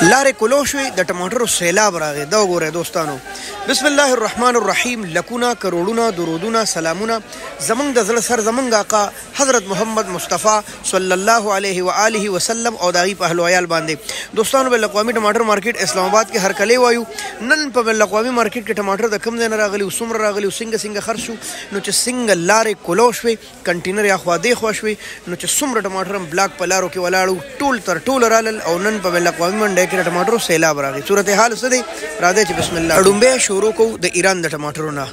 لارې کلو شوې د ټماټرو سیلاب راغی دا وګورئ دوستانو بسم الله الرحمن الرحیم لکونه کروڑونه درودونه سلامونه زمنګ د زړه سر زمنګ آقا حضرت محمد مصطفی صلی الله علیه و آله وسلم او داغي په هلو عیال باندې دوستانو بل قومي ټماټر مارکیټ اسلام آباد کې هر کله وایو نن په بل قومي مارکیټ کې ټماټر د کم ځای نه راغلي او څومره راغلي او څنګه څنګه خرڅ شو نو چې څنګه لارې کلو شوې کنټینر یا خوا دې خوا شوې نو چې څومره ټماټر هم بلاک په لارو کې ولاړ وو ټول تر ټوله رالل او نن په بین الاقوامي منډۍ کې د ټماټرو سیلاب راغی صورت حال څه دی راځئ چې بسم الله ډومبه شروع کو د ایران د ټماټرو نه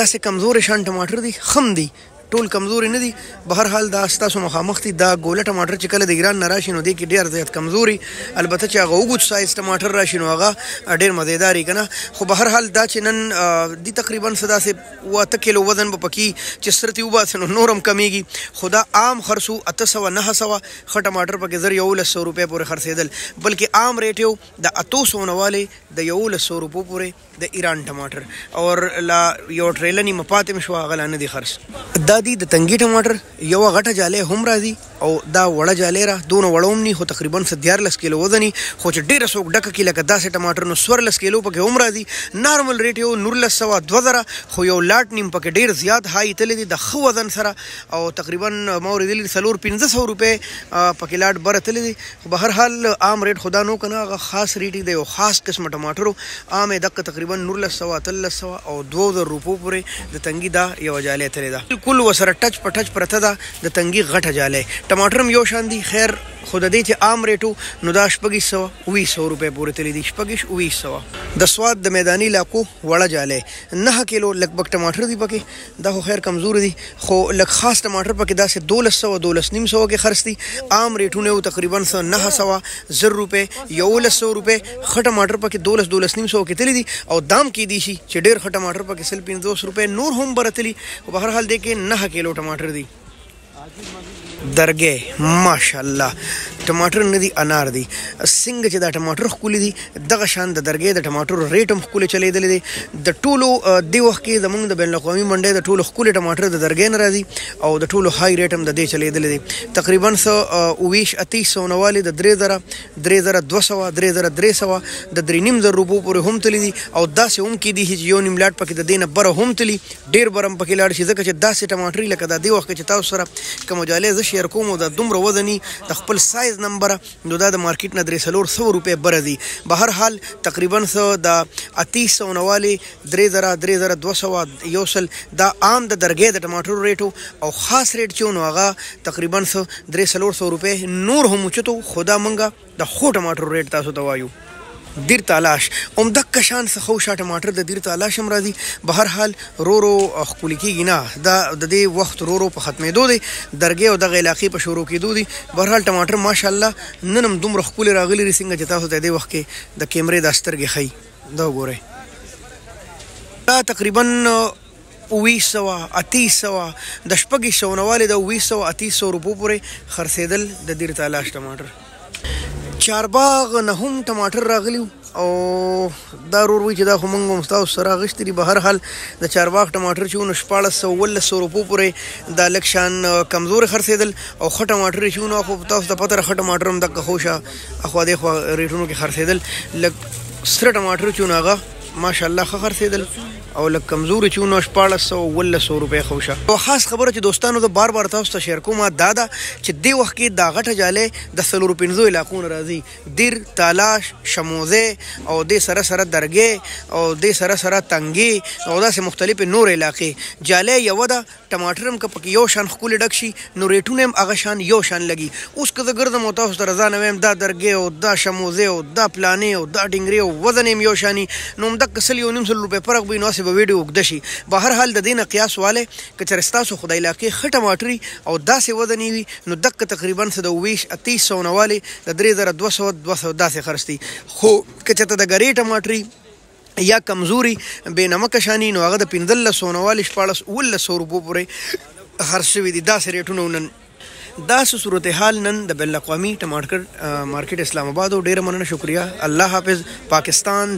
داسې کمزور شان ټماټر دي خم دي ټول کمزوري نه دي بهر حال دا ستاسو مخامخ دي دا ګوله ټماټر چې کله د ایران نه راشي نو د کې ډیر زیات کمزوري البته چې هغه وګوت سایز ټماټر راشي نو هغه ډیر مزیدار کنه خو بهر حال دا چې نن دي تقریبا صدا سي اوه اته کیلو وزن به پکې چې سرتې وباسې نو نور هم کمېږي، خو دا عام خرڅ و، اته سوه، نهه سوه، ښه ټماټر پکې زر یوولس سوه روپۍ پورې خرڅېدل، بلکې عام رېټ یې و د اتو سوو نه والې د یوولس سوو روپو پورې د ایران ټماټر او لا یوه ټرېله نیمه پاتې هم شوه هغه لا نه دي خرڅ. دا دي د تنګي ټماټر، یوه غټه جالۍ هم راځي. او دا وړه جالۍ را دونه وړه هم ني خو تقريباً څه ديارلس کيلو وزن يي خو چې ډيره څوک ډکه کړي لکه داسې ټماټر نو څورلس کيلو پکې هم راځي نارمل ريټ يي نورلس سوه دوه زره خو يو لاټ نيم پکې ډير زيات هايي تللي دي د ښه وزن سره او تقريباً ما اوريدلي دي څلور پنځه سوه روپۍ پکې لاټ بره تللي دي خو به هر حال عام ريټ خو دا نو کنه هغه خاص ريټ يي د يو خاص قسم ټماټرو عام يي دقه تقريباً نورلس سوه اتلس سوه او دوو زرو روپو پورې د تنګي دا يوه جالۍ تللي ده بلکل ورسره ټچ په ټچ پرته ده د تنګي غټه جالۍ ټماټر هم يو شان دي خير خو د دې چې عام ريټ وو نو دا شپږيش سوه اوويش سوه روپۍ پورې تللي دي شپږيش اوويش سوه. د سوات د ميداني علاقو وړه جالۍ نهه کيلو لږ بږ ټماټر دي پکې دا خو خير کمزوري دي خو لږ خاص ټماټر پکې داسې دولس سوه دولس نيم سوه کې خرڅ دي عام ريټونه يې وو تقريباً څه نهه سوه زر روپۍ يوولس سوه روپۍ ښه ټماټر پکې دولس دولس نيم سوه کې تللي دي او دام کيدی شي چې ډير ښه ټماټر پکې سل پنځوس روپۍ نور هم برتلي خو په هر حال دی کې نه کیلو ټماټر دي درګه ماشاءالله ټماټر نه دي انار دي څنګه چې دا ټماټر خولي دي دغه شان د درګه د ټماټر ریټ هم خولي چلیدل دي د ټولو دی وخت کې زمونږ د بین الاقوامي منډي د ټولو خولي ټماټر د درګه نه راځي او د ټولو های ریټ هم د دې چلیدل دي تقریبا 120 اتیسو نواله د 3000 3200 3300 د درې نیم زر روپو پورې هم تللی دي او داسې هم کې دي چې یو نیم لاټ پکې د دینه بره هم تللی ډیر برم پکې لاړ شي ځکه چې داسې ټماټري لکه دا دی وخت کې چې تاسو سره کوم جالې زه شیر کوم دا دومره وزني د خپل سایز نمبر نو دا د مارکیټ نه درې سلور سو روپې بره دي به هر حال تقریبا سو دا اتیس سو نواله درې زره درې زره دوه سوه یو سل دا عام د درګې د ټماټرو ریټو او خاص ریټ چې نو هغه تقریبا سو درې سلور سو روپې نور هم چتو خدا منګه د ښو ټماټرو ريټ تاسو ته وايو. دير تالاش هم دک شان څه خو شا ټماټر د دير تالاش هم راځي بهر حال رو رو ښکلي کيږي نه دا ددي وخت رو رو په ختميدو دي درګي او دغه علاقي په شروع کيدو دي بهر حال ټماټر ماشاالله نن هم دومره ښکلي راغلي ري څنګه چي تاسو ته دي وخت کي د کيمري دا سترګي ښيي دا وګوري دا تقريبا اوویشت سوه اتیس سوه د شپږیشت سوه نه والې د اوویشت سوه اتیس سوه روپو پورې خرڅېدل د دیر تالاش ټماټر چارباغ نه هم ټماټر راغلی او دا رور وی چې دا خو مونږ هم تاسو سره غشتې دي بهر حال د چارباغ ټماټر چې نو 1400 روپو پورې د لکشان کمزور خرڅېدل او خټه ټماټر چې نو خو تاسو ته پته راخټه ټماټر هم د خوشا اخو د خو ریټونو کې خرڅېدل لک سره ټماټر چې نو هغه ماشاءالله ښه خرڅېدل او لږ کمزوري چې ونه شپاړس سوه اوولس سوه روپۍ ښه وشه یوه خاص خبره چې دوستانو زه بار بار تاسو ته شیر کوم دا ده چې دې وخت کې دا غټه جالۍ د څلورو پنځو علاقو نه راځي دیر تالاش شموزی او دې سره سره درګی او دې سره سره تنګی او داسې مختلفې نورې علاقې جالۍ یوه ده ټماټر هم که په کې یو شان ښکلې ډک شي نو ریټونه هم هغه شان یو شان لګي اوس که زه ګرځم او تاسو ته له ځانه ویم دا درګی او دا شموزی او دا پلانې او دا ډنګرې او وزن یې هم یو شان وي نو همدقه سل یو نیم سل روپۍ فرق به وي نو هسې به ویډیو اوږده شي بهر حال د دې نه قیاس والی که چېرې ستاسو خو د علاقې ښه ټماټر وي او داسې وزن یې وي نو دقه تقریباً څه د اووه ویشت اته ویشت سوو نه والی د درې زره دوه سوه دوه سوه داسې خرڅ دي خو که چېرته د ګرې ټماټر وي یا کمزوري بې نمکه شاني نو هغه د پنځلس سوه نه والي شپاړس اوولس سوه روپو پورې خرڅ شوي دي داسې ریټونه نن داسې صورتحال نن د بین الاقوامي ټماټکر مارکیټ اسلام آباد ډیره مننه شکریا الله حافظ پاکستان